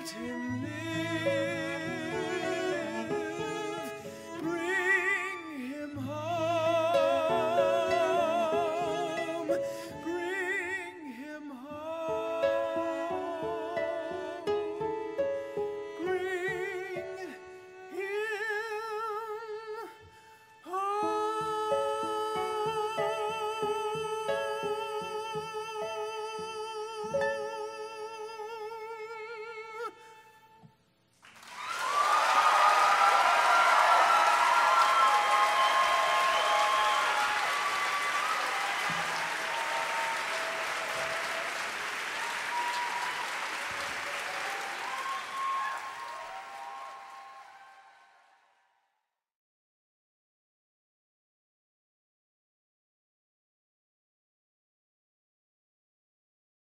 let him.